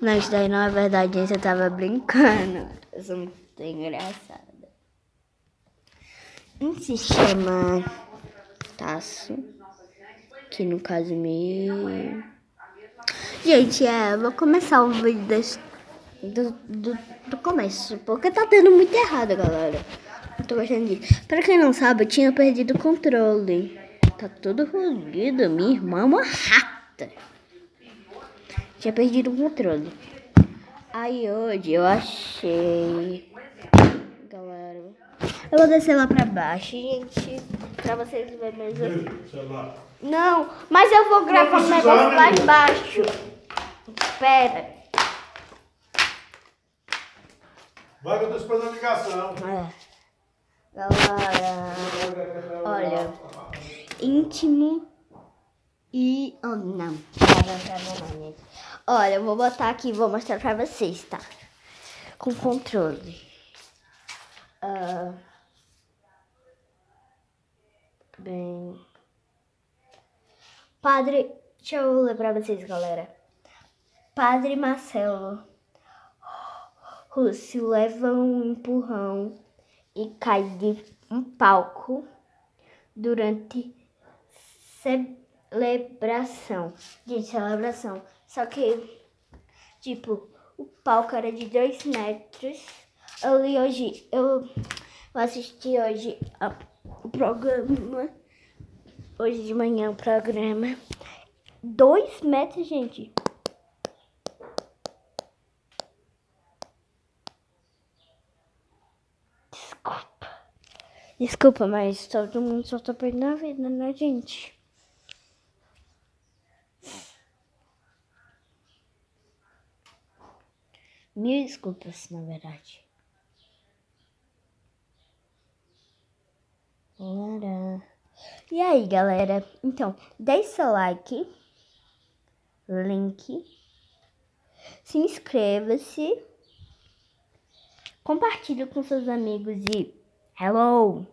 Isso daí não é verdade, gente. Eu tava brincando. Eu sou muito engraçada. Um se chama Taço. Que no caso me. Gente, é, eu vou começar o vídeo desse, do, do, do começo. Porque tá dando muito errado, galera. Não tô gostando disso. Pra quem não sabe, eu tinha perdido o controle. Tá tudo fodido. Minha irmã é uma rata. Tinha perdido o controle. Aí hoje eu achei. Galera. Eu vou descer lá pra baixo, gente. Pra vocês verem mesmo. Não, mas eu vou gravar um negócio lá embaixo. Espera. Vai que eu tô esperando a ligação. É. Galera. Olha. Íntimo e. Oh, não. Olha, eu vou botar aqui vou mostrar pra vocês, tá? Com controle. Ah, bem. Padre. Deixa eu ler pra vocês, galera. Padre Marcelo Russo leva um empurrão e cai de um palco durante celebração. De celebração. Só que, tipo, o palco era de dois metros. Eu li hoje, eu assisti hoje a, o programa. Hoje de manhã o programa. Dois metros, gente. Desculpa. Desculpa, mas todo mundo só tá perdendo a vida, né, gente? Mil desculpas, na verdade. E aí, galera? Então, deixe seu like, link, se inscreva-se, compartilhe com seus amigos e hello!